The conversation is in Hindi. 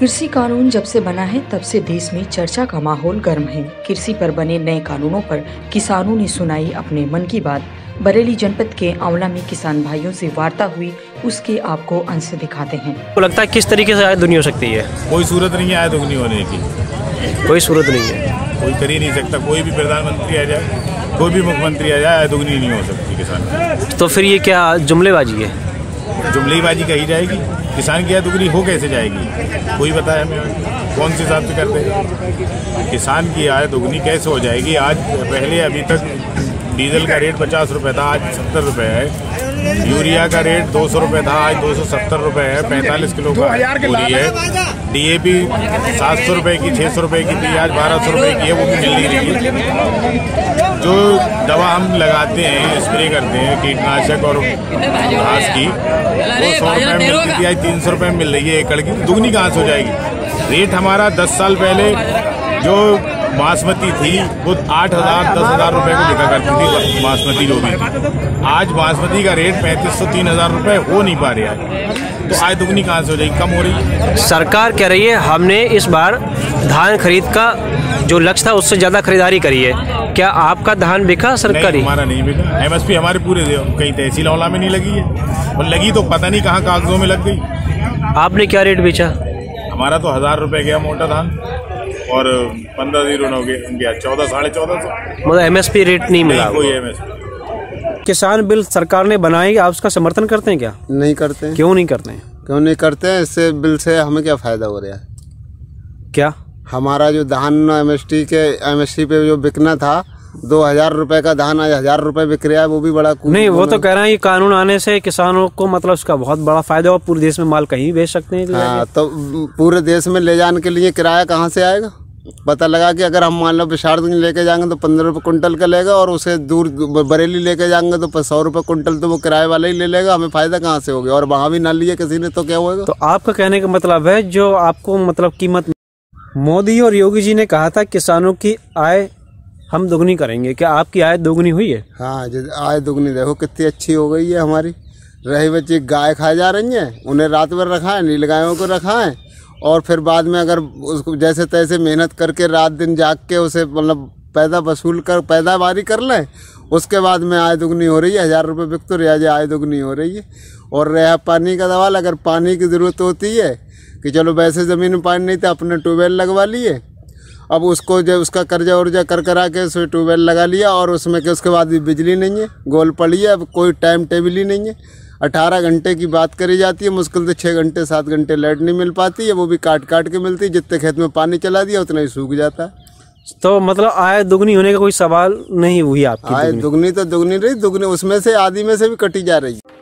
कृषि कानून जब से बना है तब से देश में चर्चा का माहौल गर्म है। कृषि पर बने नए कानूनों पर किसानों ने सुनाई अपने मन की बात। बरेली जनपद के आंवला में किसान भाइयों से वार्ता हुई उसके आपको अंश दिखाते हैं। आपको लगता है किस तरीके से आय दुनी हो सकती है? कोई सूरत नहीं है आय दुगनी होने की। कोई सूरत नहीं है। कोई कर ही नहीं सकता। कोई भी प्रधानमंत्री आ जाए कोई भी मुख्यमंत्री आ जाए आय दुगनी नहीं हो सकती किसान। तो फिर ये क्या जुमलेबाजी है? जुमलेबाजी कही जाएगी। किसान की आय दुगनी हो कैसे जाएगी? कोई बताया हमें? कौन से हिसाब से करते हैं? किसान की आय दुगनी कैसे हो जाएगी? आज पहले अभी तक डीजल का रेट पचास रुपये था, आज सत्तर रुपये है। यूरिया का रेट दो सौ रुपये था आज दो सौ सत्तर रुपये है पैंतालीस किलो का पूरी है। डीएपी सात सौ रुपये की छः सौ रुपये की थी आज बारह सौ रुपये की है वो भी मिल नहीं रही है। जो दवा हम लगाते हैं स्प्रे करते हैं कीटनाशक और घास की वो सौ रुपये में मिलती थी आज तीन सौ रुपये में मिल रही है एकड़ की दुगनी घास हो जाएगी? रेट हमारा दस साल पहले जो बासमती थी वो आठ हज़ार दस हज़ार रुपए को बिका करती थी बासमती जो भी। आज बासमती का रेट पैंतीस सौ तीन हज़ार रुपए हो नहीं पा रहा है। तो आय दुगनी कहाँ से हो जाएगी? कम हो रही है? सरकार कह रही है हमने इस बार धान खरीद का जो लक्ष्य था उससे ज़्यादा खरीदारी करी है। क्या आपका धान बिका सरकारी हमारा नहीं बिका। एमएसपी हमारे पूरे कहीं तहसील औला में नहीं लगी है। और लगी तो पता नहीं कहाँ कागजों में लग गई। आपने क्या रेट बेचा? हमारा तो हज़ार रुपए गया मोटा धान। और पंद्रह ज़ीरो नौ गया चौदह साढ़े चौदह सौ। मतलब एमएसपी रेट नहीं मिला कोई एमएसपी किसान बिल सरकार ने बनाई आप उसका समर्थन करते हैं क्या? नहीं करते। हैं क्यों नहीं करते? हैं क्यों नहीं करते हैं? इससे बिल से हमें क्या फ़ायदा हो रहा है? क्या? हमारा जो धान एम के एम पे जो बिकना था दो हज़ार रुपए का धान आज हज़ार रुपए बिक रहा है वो भी बड़ा नहीं वो तो कह रहे हैं कि कानून आने से किसानों को मतलब उसका बहुत बड़ा फ़ायदा पूरे देश में माल कहीं भी बेच सकते हैं। हाँ तो पूरे देश में ले जाने के लिए किराया कहाँ से आएगा? पता लगा कि अगर हम मान लो बिशार लेके जाएँगे तो पंद्रह रुपये कुंटल का लेगा और उसे दूर बरेली लेके जाएँगे तो सौ रुपये कुंटल तो वो किराए वाला ही ले लेगा। हमें फ़ायदा कहाँ से होगा और वहाँ भी ना लिए किसी ने तो क्या होगा तो आपका कहने का मतलब है जो आपको मतलब कीमत मोदी और योगी जी ने कहा था किसानों की आय हम दोगुनी करेंगे। क्या आपकी आय दोगुनी हुई है? हाँ आय दोगुनी। देखो कितनी अच्छी हो गई है हमारी। रही बच्ची गाय खाए जा रही हैं उन्हें रात भर रखा है नील गायों को रखा है और फिर बाद में अगर उसको जैसे तैसे मेहनत करके रात दिन जाग के उसे मतलब पैदा वसूल कर, पैदावारी कर लें, उसके बाद में आय दुगनी हो रही है, हज़ार रुपये बिक तो रियाज आय दुगनी हो रही है। और रहा पानी का सवाल अगर पानी की ज़रूरत होती है कि चलो वैसे ज़मीन में पानी नहीं था, अपने ट्यूबवेल लगवा लिए। अब उसको जो उसका कर्जा उर्जा कर करा के उसमें ट्यूबवेल लगा लिया और उसमें के उसके बाद भी बिजली नहीं है, गोल पड़ी है, अब कोई टाइम टेबल ही नहीं है। अठारह घंटे की बात करी जाती है मुश्किल से छः घंटे सात घंटे लाइट नहीं मिल पाती है वो भी काट काट के मिलती है जितने खेत में पानी चला दिया उतना ही सूख जाता है तो मतलब आय दुगनी होने का कोई सवाल नहीं हुई आपकी आय दुगनी। दुगनी तो दुगनी रही दुगनी उसमें से आधी में से भी कटी जा रही है